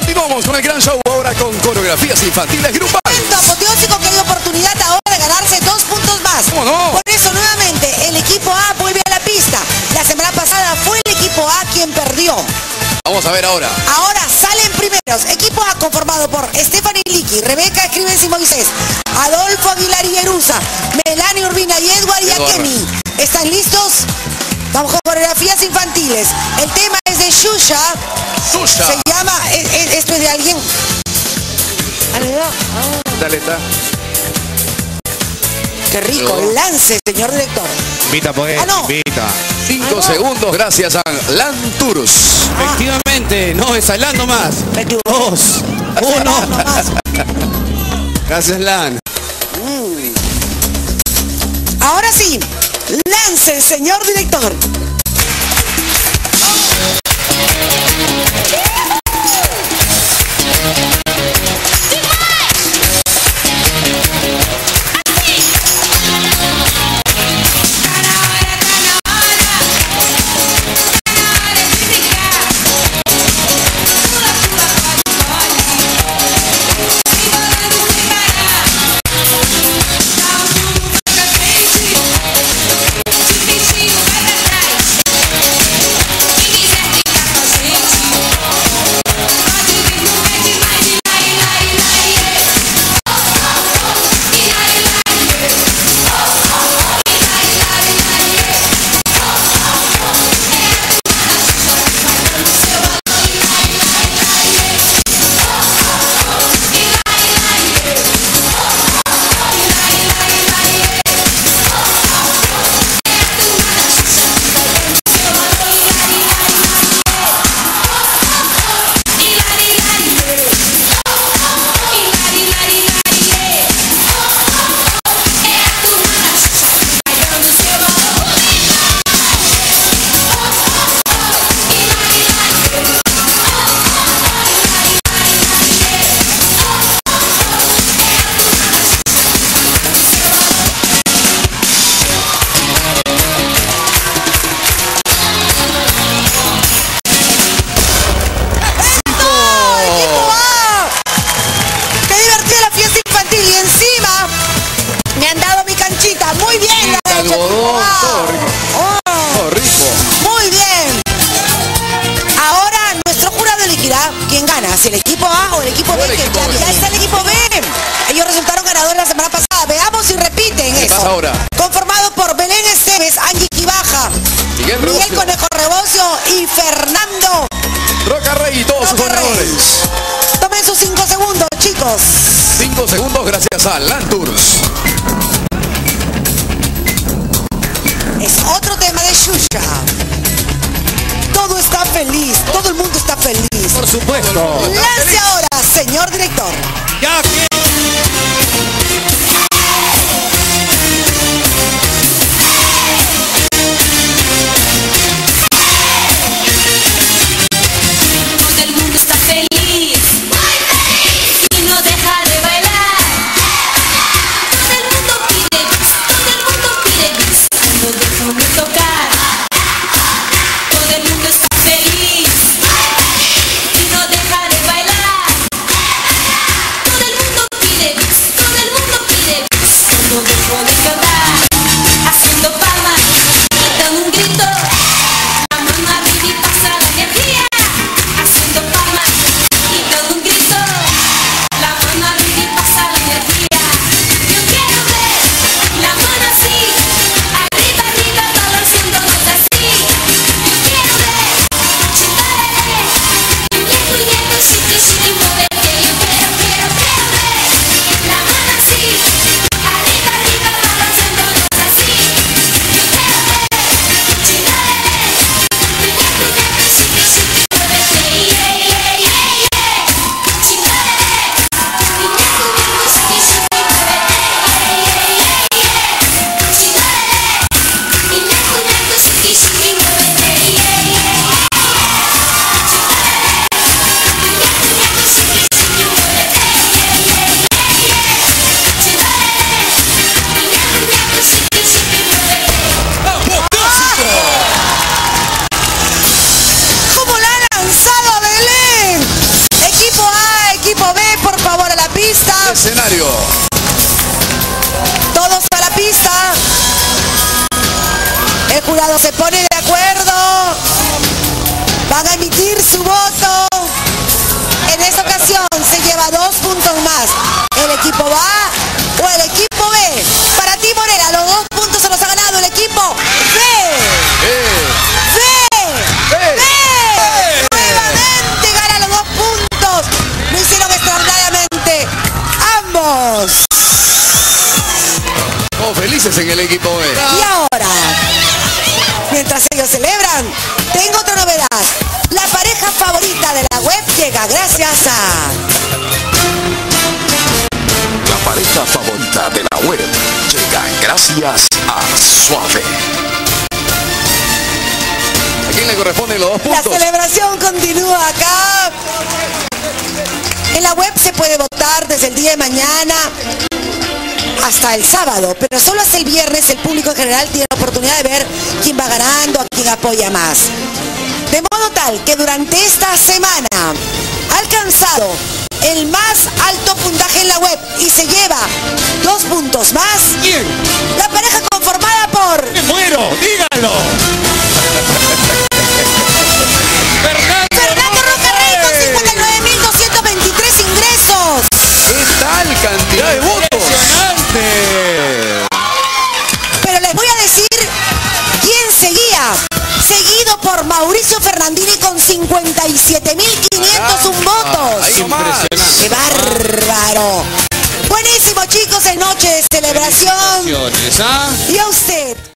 Continuamos con el gran show ahora con coreografías infantiles grupal. Momento apoteósico que hay oportunidad ahora de ganarse dos puntos más. ¿Cómo no? Por eso nuevamente el equipo A vuelve a la pista. La semana pasada fue el equipo A quien perdió. Vamos a ver ahora. Ahora salen primeros. Equipo A conformado por Stephanie Licky, Rebeca Escribes y Moisés, Adolfo Aguilar y Erusa, Melanie Urbina y Edward y. Akemi. ¿Están listos? Vamos con coreografías infantiles. El tema de Shusha. Susha. Se llama, e- e- esto es de alguien. Dale, está. Qué rico, No. lance, señor director. Invita pues, Ah, no. invita. Cinco segundos gracias a Lanturus. Efectivamente, no, ensalando más. Me equivoqué. Dos, uno. Gracias, Lan. Ahora sí, lance, señor director. Ahora? Conformado por Belén Esteves, Angie Quibaja, Miguel Miguel. Conejo Rebocio y Fernando Roca Rey y todos sus Roca ganadores. Tomen sus cinco segundos, chicos. Cinco segundos gracias a Lanturus. Es otro tema de Shusha. Todo está feliz, todo el mundo está feliz. Por supuesto. Lance ahora, señor director. Ya jurado se pone de acuerdo. Van a emitir su voto. En esta ocasión se lleva dos puntos más. El equipo A o el equipo B. Para ti, Morena, los dos puntos se los ha ganado el equipo B. Eh, ¡Ve! ¡Ve! Nuevamente gana los dos puntos. Lo hicieron extraordinariamente ambos. oh, felices en el equipo B. Y ahora, mientras ellos celebran, tengo otra novedad. La pareja favorita de la web llega gracias a... La pareja favorita de la web llega gracias a Suave. ¿A quién le corresponden los dos La puntos? celebración continúa acá. En la web se puede votar desde el día de mañana hasta el sábado, pero solo hasta el viernes el público en general tiene la oportunidad de ver quién va ganando, a quién apoya más. De modo tal que durante esta semana ha alcanzado el más alto puntaje en la web y se lleva dos puntos más. ¿Quién? La pareja conformada por ¡Me muero! ¡Dígalo! Seguido por Mauricio Fernandini con 57.501 votos. Ahí nomás. ¡Qué bárbaro! Buenísimo chicos, es noche de celebración. ¿ah? Y a usted,